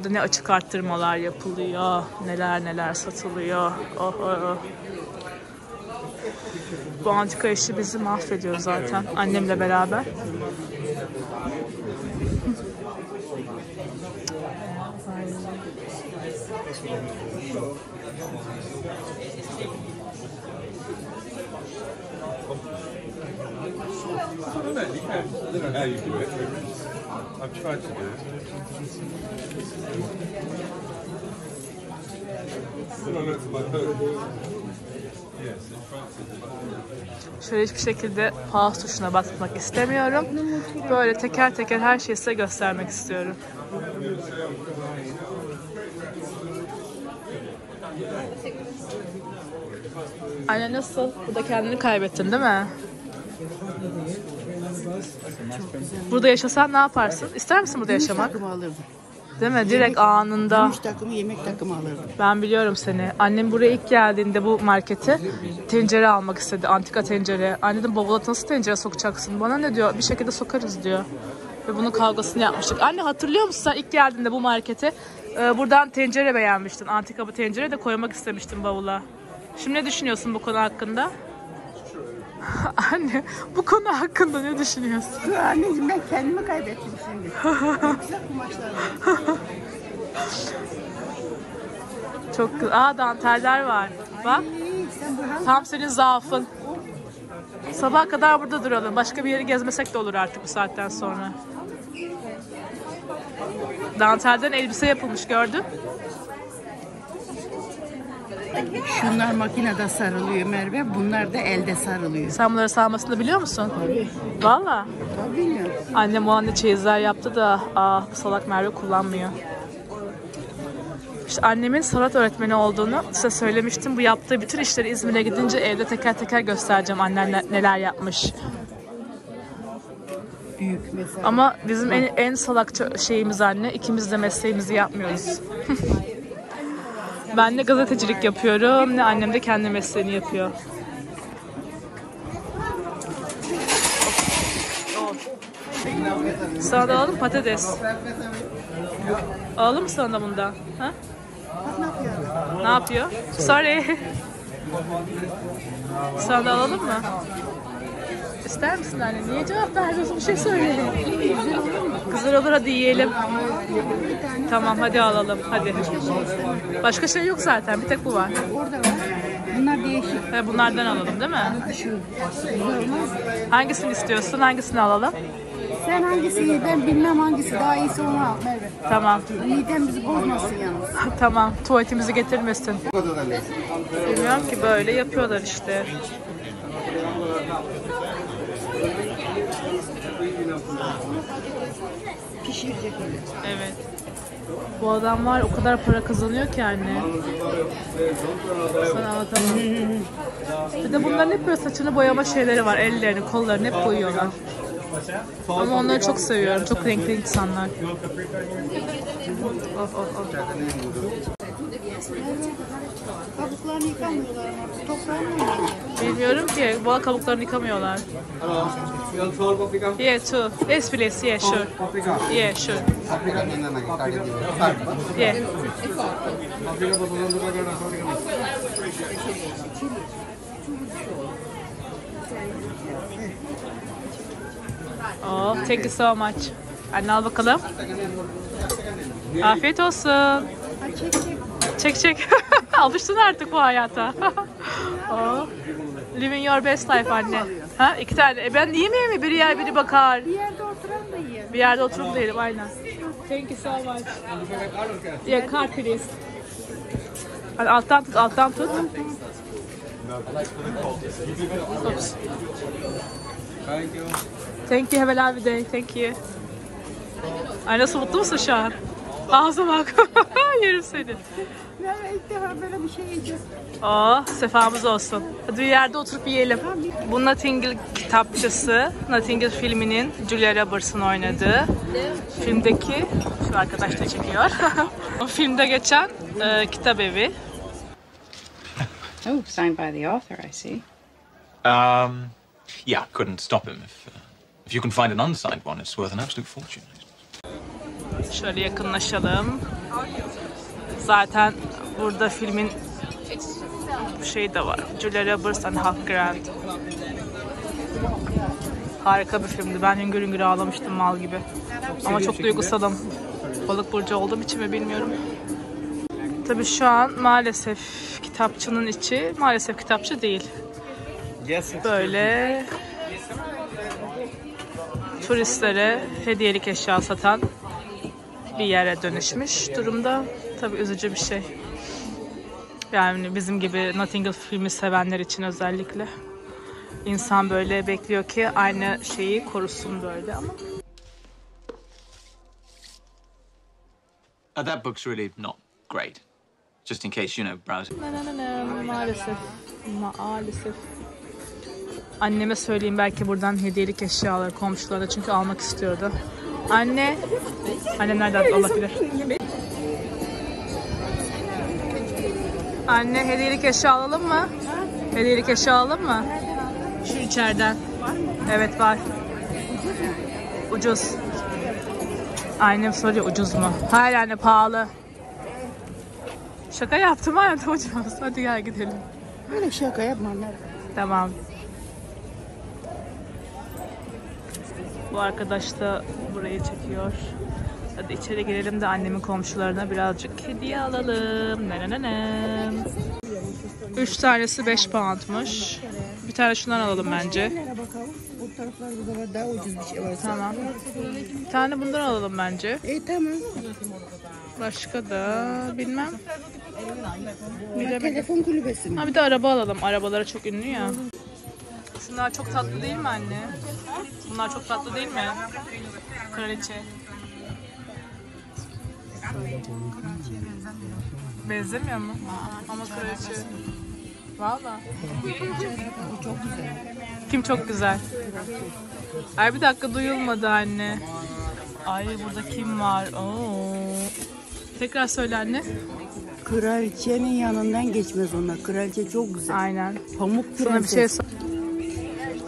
Burada ne açık arttırmalar yapılıyor. Neler neler satılıyor. Oh, oh, oh. Bu antika işi bizi mahvediyor zaten annemle beraber. İn France. Şöyle hiçbir şekilde pause tuşuna basmak istemiyorum. Böyle teker teker her şeyi size göstermek istiyorum. Anne nasıl? Burada kendini kaybettin değil mi? Burada yaşasan ne yaparsın? İster misin burada yaşamak? takımı alırdım. Değil mi? Direkt anında. Gümüş takımı, yemek takımı alırdım. Ben biliyorum seni. Annem buraya ilk geldiğinde bu markete tencere almak istedi. Antika tencere. Anne dedim bavula nasıl tencere sokacaksın? Bana ne diyor? Bir şekilde sokarız diyor. Ve bunun kavgasını yapmıştık. Anne hatırlıyor musun sen ilk geldiğinde bu markete? e, buradan tencere beğenmiştin. Antika bir tencere de koymak istemiştin bavula. Şimdi ne düşünüyorsun bu konu hakkında? Anne bu konu hakkında ne düşünüyorsun? Dur anneciğim ben kendimi kaybettim şimdi. Güzel kumaşlar var. Çok güzel. Aa danteller var. Bak İyi, sen Burhan tam senin zaafın. Sabaha kadar burada duralım. Başka bir yeri gezmesek de olur artık bu saatten sonra. Dantelden elbise yapılmış gördün. Şunlar makinede sarılıyor Merve, bunlar da elde sarılıyor. Sen bunları sarmasını biliyor musun? Valla. Tabii bilmiyorum. Annem o anda çeyizler yaptı da ah bu salak Merve kullanmıyor. İşte annemin sanat öğretmeni olduğunu size söylemiştim. Bu yaptığı bütün işleri İzmir'e gidince evde teker teker göstereceğim annen ne- neler yapmış. Büyük mesela. Ama bizim en, en salak çö- şeyimiz anne. ikimiz de mesleğimizi yapmıyoruz. ben ne gazetecilik yapıyorum ne annem de kendi mesleğini yapıyor. Sana da alalım patates. Alalım mı sana da bundan? Ha? Ne yapıyor? Sorry. Sana da alalım mı? İster misin anne? Niye cevap vermiyorsun? Bir şey söyle. Güzel olur hadi yiyelim. Tamam hadi alalım. Hadi. Başka şey yok zaten. Bir tek bu var. Orada var. Bunlar değişik. He, bunlardan alalım değil mi? Olmaz. Hangisini istiyorsun? Hangisini alalım? Sen hangisi ben bilmem hangisi daha iyisi onu al Merve. Tamam. Midem bizi bozmasın yalnız. tamam. Tuvaletimizi getirmesin. Bilmiyorum ki böyle yapıyorlar işte. Pişirecek öyle. Evet. Bu adam var o kadar para kazanıyor ki anne. Sana anlatamam. Bir de bunların hep böyle saçını boyama şeyleri var. Ellerini, kollarını hep boyuyorlar. Ama onları çok seviyorum. Çok renkli insanlar. Of of of. Kabuklarını yıkamıyorlar ama toprağını? Bilmiyorum ki. Bal kabuklarını yıkamıyorlar. Yeah, two. Yes, please. Yeah, sure. Yeah, sure. Yeah. Oh, thank you so much. Anne al bakalım. Afiyet olsun. Ha, çek çek. Çek çek. Alıştın artık bu hayata. oh. Living your best life anne. Ha iki tane. E ben yemeyeyim mi? Biri yer biri bakar. Bir yerde oturan da yiyelim. Bir yerde oturup değilim aynen. Thank you so much. Yeah, card please. Hadi alttan tut, alttan tut. Oops. Thank you. Thank you, have a lovely day. Thank you. Ay nasıl mutlu musun şu an? Ağza bak. Yerim seni. İlk defa böyle bir şey yiyeceğiz. Oh, sefamız olsun. Hadi bir yerde oturup yiyelim. Bu Notting Hill kitapçısı. Notting Hill filminin Julia Roberts'ın oynadığı filmdeki şu arkadaş da çekiyor. o filmde geçen e, kitap evi. Oh, signed by the author, I see. Um, yeah, couldn't stop him if, uh, If you can find an unsigned one, it's worth an absolute fortune. Şöyle yakınlaşalım. Zaten burada filmin şey de var. Julia Roberts and Hugh Grant. Harika bir filmdi. Ben hüngür hüngür ağlamıştım mal gibi. Ama çok duygusalım. Balık burcu olduğum için mi bilmiyorum. Tabii şu an maalesef kitapçının içi maalesef kitapçı değil. Böyle turistlere hediyelik eşya satan bir yere dönüşmüş durumda. Tabii üzücü bir şey. Yani bizim gibi Notting Hill filmi sevenler için özellikle. İnsan böyle bekliyor ki aynı şeyi korusun böyle ama Uh, that book's really not great. Just in case, you know, browsing. Ne, ne, ne, ne, maalesef. Maalesef. Anneme söyleyeyim belki buradan hediyelik eşyaları komşulara çünkü almak istiyordu. Anne. Annem nereden olabilir? Anne hediyelik eşya alalım mı? Hediyelik eşya alalım mı? Şu içeriden. Evet var. Ucuz. Annem soruyor ucuz mu? Hayır anne pahalı. Şaka yaptım hayatım ucuz. Hadi gel gidelim. Böyle şaka yapma Merve. Tamam. Bu arkadaş da burayı çekiyor. Hadi içeri girelim de annemin komşularına birazcık hediye alalım. Ne ne ne. Üç tanesi 5 poundmuş. Bir tane şundan alalım bence. Nereye bakalım? Bu taraflarda da var daha ucuz bir şey var. Tamam. Bir tane bundan alalım bence. E tamam. Başka da bilmem. Bunlar telefon kulübesi mi? Ha bir de araba alalım. Arabaları çok ünlü ya. Şunlar çok tatlı değil mi anne? Bunlar çok tatlı değil mi? Kraliçe. Benzemiyor mu? Ama kraliçe. Valla. Kim çok güzel? Ay bir dakika duyulmadı anne. Ay burada kim var? Oo. Tekrar söyle anne. Kraliçenin yanından geçmez onlar. Kraliçe çok güzel. Aynen. Pamuk Sana bir şey sor-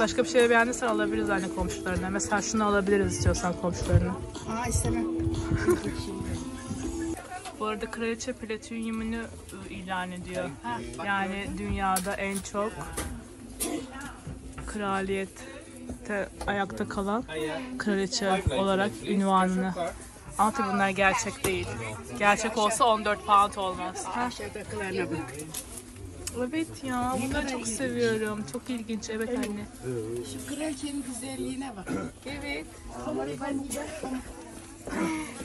Başka bir şey beğendiysen alabiliriz anne komşularına. Mesela şunu alabiliriz istiyorsan komşularına. Aa istemem. Bu arada kraliçe platinyumunu ıı, ilan ediyor. Yani dünyada en çok kraliyette ayakta kalan kraliçe olarak ünvanını. Ama tabii bunlar gerçek değil. Gerçek olsa 14 pound olmaz. Ha? Evet ya bunları çok seviyorum. Çok ilginç evet anne. Şu kraliçenin güzelliğine bak. Evet.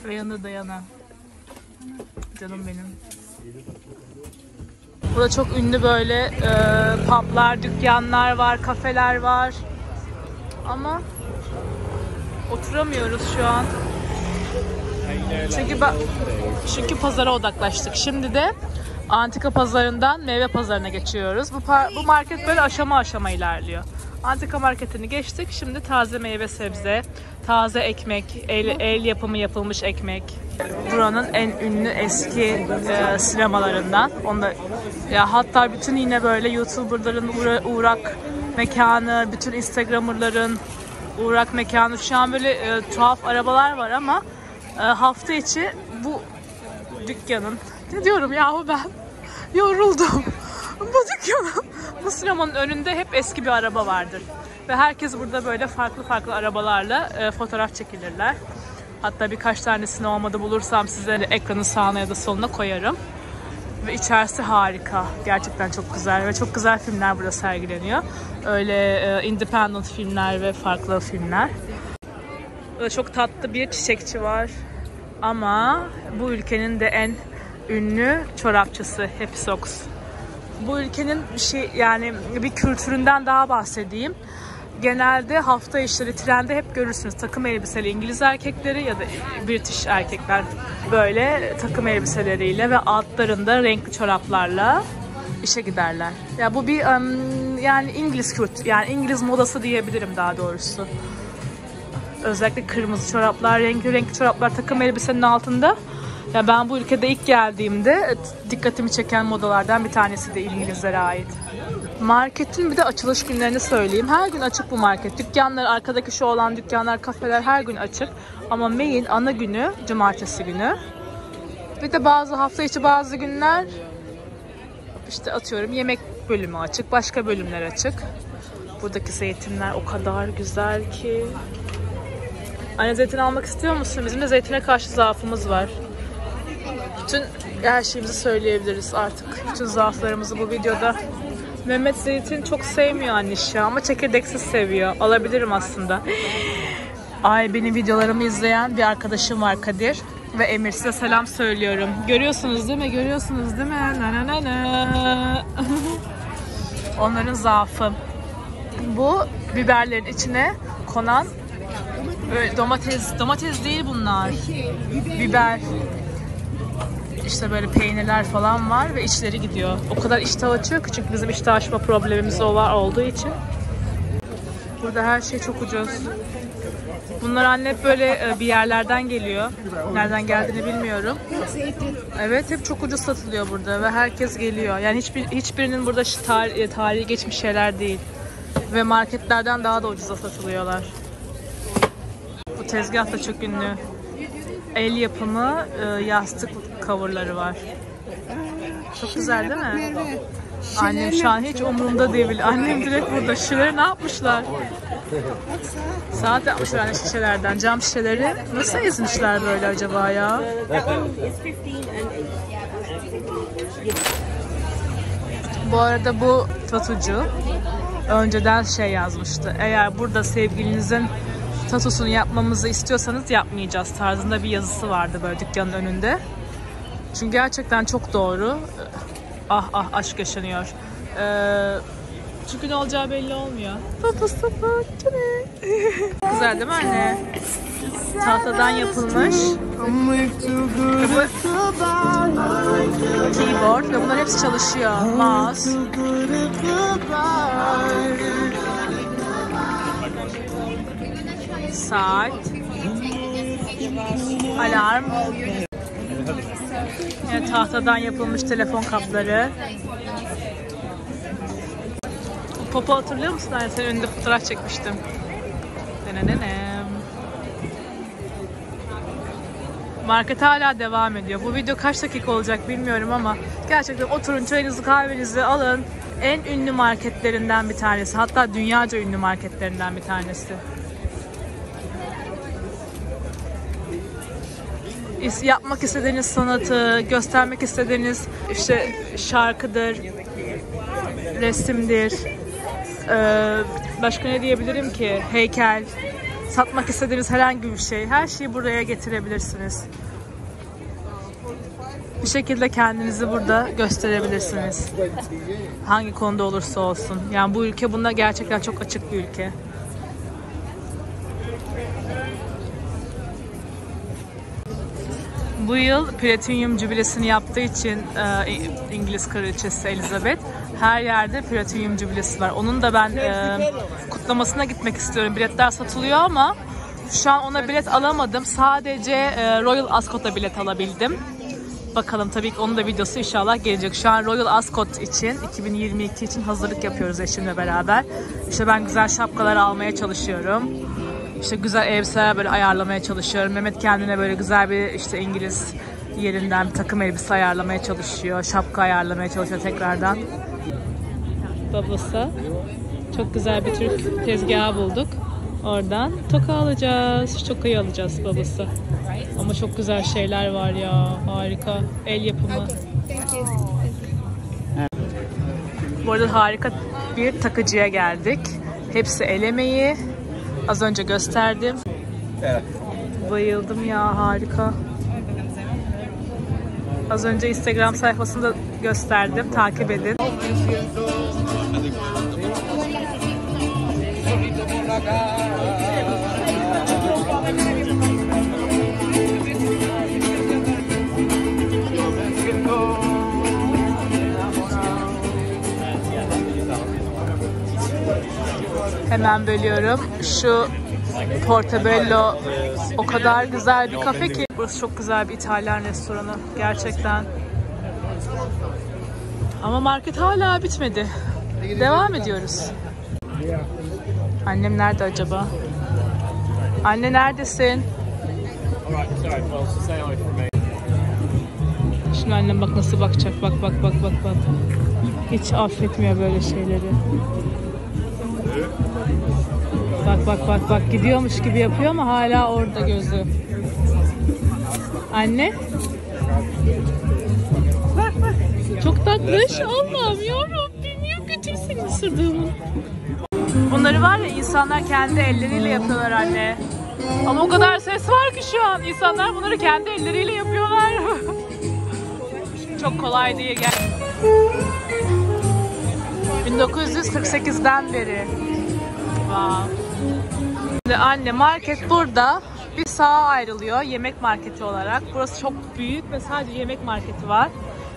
Ve yanında Dayana. Canım benim. Burada çok ünlü böyle e, publar, dükkanlar var, kafeler var. Ama oturamıyoruz şu an. Çünkü çünkü pazara odaklaştık. Şimdi de antika pazarından meyve pazarına geçiyoruz. Bu, bu market böyle aşama aşama ilerliyor. Antika marketini geçtik. Şimdi taze meyve sebze, taze ekmek, el, el yapımı yapılmış ekmek. Buranın en ünlü eski e, sinemalarından. Onda ya hatta bütün yine böyle YouTuber'ların uğra- uğrak mekanı, bütün Instagram'ırların uğrak mekanı. Şu an böyle e, tuhaf arabalar var ama e, hafta içi bu dükkanın ne diyorum yahu ben yoruldum. Bu dükkanın bu sinemanın önünde hep eski bir araba vardır. Ve herkes burada böyle farklı farklı arabalarla e, fotoğraf çekilirler. Hatta birkaç tanesini olmadı bulursam size ekranın sağına ya da soluna koyarım. Ve içerisi harika. Gerçekten çok güzel ve çok güzel filmler burada sergileniyor. Öyle e, independent filmler ve farklı filmler. Burada çok tatlı bir çiçekçi var. Ama bu ülkenin de en ünlü çorapçısı Happy Socks. Bu ülkenin bir şey yani bir kültüründen daha bahsedeyim. Genelde hafta işleri trende hep görürsünüz takım elbiseli İngiliz erkekleri ya da British erkekler böyle takım elbiseleriyle ve altlarında renkli çoraplarla işe giderler. Ya bu bir em, yani İngiliz kültürü yani İngiliz modası diyebilirim daha doğrusu özellikle kırmızı çoraplar, renkli renkli çoraplar takım elbisenin altında. Ya ben bu ülkede ilk geldiğimde dikkatimi çeken modalardan bir tanesi de İngilizlere ait. Marketin bir de açılış günlerini söyleyeyim. Her gün açık bu market. Dükkanlar, arkadaki şu olan dükkanlar, kafeler her gün açık. Ama main ana günü cumartesi günü. Bir de bazı hafta içi bazı günler işte atıyorum yemek bölümü açık, başka bölümler açık. Buradaki zeytinler o kadar güzel ki. Anne zeytin almak istiyor musun? Bizim de zeytine karşı zaafımız var. Bütün her şeyimizi söyleyebiliriz artık. Bütün zaaflarımızı bu videoda. Mehmet zeytin çok sevmiyor anne ya ama çekirdeksiz seviyor. Alabilirim aslında. Ay benim videolarımı izleyen bir arkadaşım var Kadir ve Emir size selam söylüyorum. Görüyorsunuz değil mi? Görüyorsunuz değil mi? Na na na na. Onların zaafı. Bu biberlerin içine konan böyle domates domates değil bunlar. Biber. İşte böyle peynirler falan var ve içleri gidiyor. O kadar iştah açıyor ki çünkü bizim iştah açma problemimiz o var olduğu için. Burada her şey çok ucuz. Bunlar anne hep böyle e, bir yerlerden geliyor. Nereden geldiğini bilmiyorum. Evet hep çok ucuz satılıyor burada ve herkes geliyor. Yani hiçbir hiçbirinin burada şi- tar- tarihi geçmiş şeyler değil. Ve marketlerden daha da ucuza satılıyorlar. Bu tezgah da çok ünlü. El yapımı e, yastık coverları var. Çok güzel değil mi? Annem şu an hiç umurumda değil. Annem direkt burada. Şişeleri ne yapmışlar? Saat yapmışlar anne şişelerden. Cam şişeleri. Nasıl ezmişler böyle acaba ya? Bu arada bu tatucu önceden şey yazmıştı. Eğer burada sevgilinizin tatusunu yapmamızı istiyorsanız yapmayacağız tarzında bir yazısı vardı böyle dükkanın önünde. Çünkü gerçekten çok doğru. Ah ah aşk yaşanıyor. Ee, çünkü ne olacağı belli olmuyor. Tatusu bu. Güzel değil mi anne? Tahtadan yapılmış. Keyboard ve bunlar hepsi çalışıyor. Mouse. Saat. Alarm. Yine tahtadan yapılmış telefon kapları. Popo hatırlıyor musun? Hani senin önünde fotoğraf çekmiştim. Denenenem. Market hala devam ediyor. Bu video kaç dakika olacak bilmiyorum ama gerçekten oturun çayınızı kahvenizi alın. En ünlü marketlerinden bir tanesi. Hatta dünyaca ünlü marketlerinden bir tanesi. Yapmak istediğiniz sanatı, göstermek istediğiniz işte şarkıdır, resimdir, başka ne diyebilirim ki? Heykel, satmak istediğiniz herhangi bir şey, her şeyi buraya getirebilirsiniz. Bir şekilde kendinizi burada gösterebilirsiniz. Hangi konuda olursa olsun. Yani bu ülke bunda gerçekten çok açık bir ülke. Bu yıl platinyum jübilesini yaptığı için e, İngiliz kraliçesi Elizabeth her yerde platinyum jübilesi var. Onun da ben e, kutlamasına gitmek istiyorum. Biletler satılıyor ama şu an ona bilet alamadım. Sadece e, Royal Ascot'a bilet alabildim. Bakalım tabii ki onun da videosu inşallah gelecek. Şu an Royal Ascot için 2022 için hazırlık yapıyoruz eşimle beraber. İşte ben güzel şapkalar almaya çalışıyorum. İşte güzel elbiseler böyle ayarlamaya çalışıyorum. Mehmet kendine böyle güzel bir işte İngiliz yerinden takım elbise ayarlamaya çalışıyor. Şapka ayarlamaya çalışıyor tekrardan. Babası. Çok güzel bir Türk tezgahı bulduk. Oradan toka alacağız. Tokayı alacağız babası. Ama çok güzel şeyler var ya. Harika. El yapımı. Bu arada harika bir takıcıya geldik. Hepsi el emeği. Az önce gösterdim. Bayıldım ya harika. Az önce Instagram sayfasında gösterdim. Takip edin. Hemen bölüyorum. Şu Portobello o kadar güzel bir kafe ki. Burası çok güzel bir İtalyan restoranı. Gerçekten. Ama market hala bitmedi. Devam ediyoruz. Annem nerede acaba? Anne neredesin? Şimdi annem bak nasıl bakacak. Bak bak bak bak bak. Hiç affetmiyor böyle şeyleri. Bak bak bak bak gidiyormuş gibi yapıyor ama hala orada gözü. Anne. Çok tatlış. Allah'ım yarabbim ya götürsün ısırdığımı. Bunları var ya insanlar kendi elleriyle yapıyorlar anne. Ama o kadar ses var ki şu an. İnsanlar bunları kendi elleriyle yapıyorlar. Çok kolay değil gel. 1948'den beri. Wow. Anne market burada. Bir sağa ayrılıyor yemek marketi olarak. Burası çok büyük ve sadece yemek marketi var.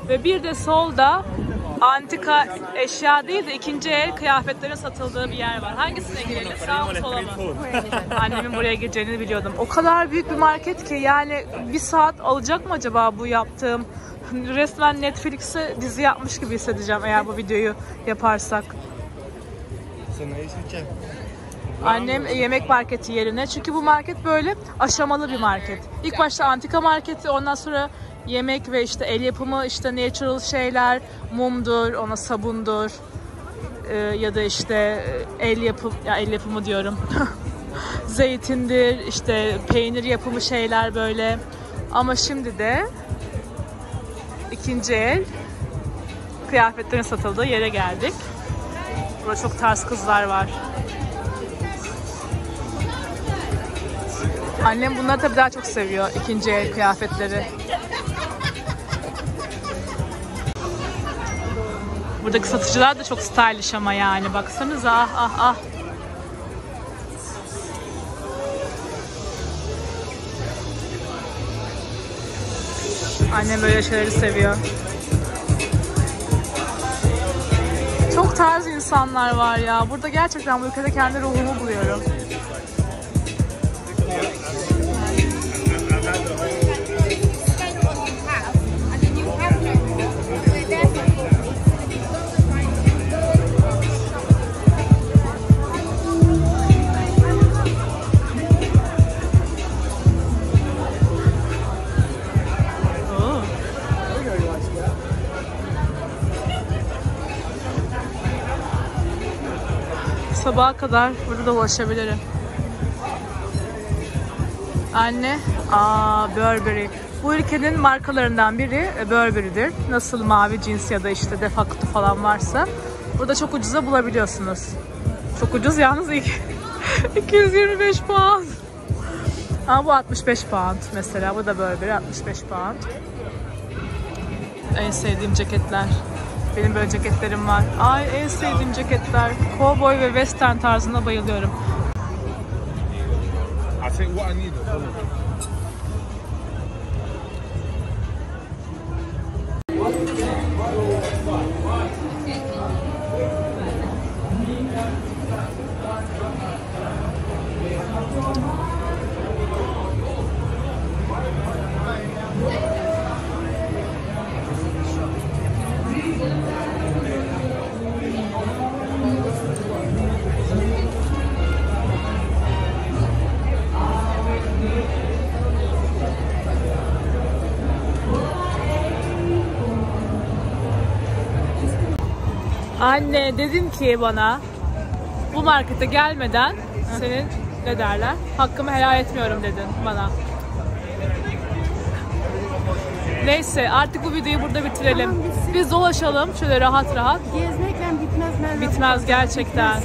Ve bir de solda antika eşya değil de ikinci el kıyafetlerin satıldığı bir yer var. Hangisine girelim? Sağ mı sola mı? Annemin buraya gireceğini biliyordum. O kadar büyük bir market ki yani bir saat alacak mı acaba bu yaptığım? Resmen Netflix'e dizi yapmış gibi hissedeceğim eğer bu videoyu yaparsak. Annem yemek marketi yerine. Çünkü bu market böyle aşamalı bir market. İlk başta antika marketi, ondan sonra yemek ve işte el yapımı, işte natural şeyler, mumdur, ona sabundur. Ee, ya da işte el yapım, ya el yapımı diyorum. Zeytindir, işte peynir yapımı şeyler böyle. Ama şimdi de ikinci el kıyafetlerin satıldığı yere geldik. Burada çok tarz kızlar var. Annem bunları tabii daha çok seviyor. ikinci el kıyafetleri. Buradaki satıcılar da çok stylish ama yani. Baksanıza ah ah ah. Annem böyle şeyleri seviyor. Çok tarz insanlar var ya. Burada gerçekten bu ülkede kendi ruhumu buluyorum. Sabaha kadar burada dolaşabilirim. Anne, aa Burberry. Bu ülkenin markalarından biri e, Burberry'dir. Nasıl mavi cins ya da işte defakto falan varsa burada çok ucuza bulabiliyorsunuz. Çok ucuz yalnız ilk 225 pound. Ama bu 65 pound mesela. Bu da Burberry 65 pound. En sevdiğim ceketler. Benim böyle ceketlerim var. Ay en sevdiğim ceketler. Cowboy ve western tarzına bayılıyorum. I think what I need Anne dedin ki bana bu markete gelmeden senin ne derler? Hakkımı helal etmiyorum dedin bana. Neyse artık bu videoyu burada bitirelim. Tamam, bitsin. Biz dolaşalım şöyle rahat rahat. Gezmekle bitmez Merve. Bitmez gerçekten.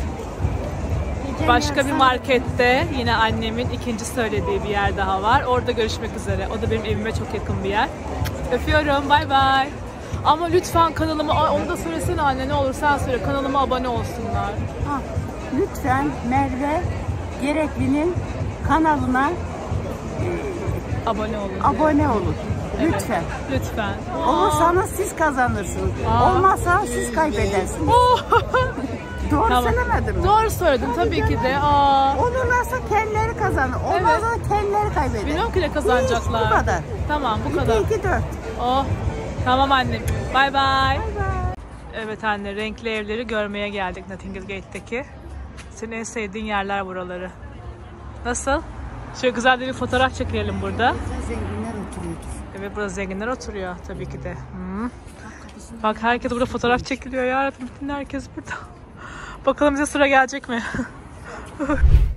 Gideceğim Başka bir markette yine annemin ikinci söylediği bir yer daha var. Orada görüşmek üzere. O da benim evime çok yakın bir yer. Öpüyorum. Bay bay. Ama lütfen kanalıma onu da söylesene anne ne olur sen söyle kanalıma abone olsunlar. Ha, lütfen Merve Gerekli'nin kanalına Abone olun. abone olun. Evet. Lütfen. Lütfen. Olursanız siz kazanırsınız. Aa. Olmazsa siz kaybedersiniz. Doğru Tamam. söylemedim mi? Doğru söyledin tabii ki de. Aa. Olurlarsa kendileri kazanır. Olmazsa kendileri kaybeder. Bilmiyorum ki ne Hiç, kazanacaklar. bu kadar. Tamam bu 2 kadar. 2 4. Oh. Tamam annem. Bay bay. Evet anne renkli evleri görmeye geldik Nottingham Gate'deki. Senin en sevdiğin yerler buraları. Nasıl? Şöyle güzel bir fotoğraf çekelim burada. Zenginler oturuyordur. Evet burada zenginler oturuyor tabii ki de. Hı. Bak herkes burada fotoğraf çekiliyor ya. Bütün herkes burada. Bakalım bize sıra gelecek mi?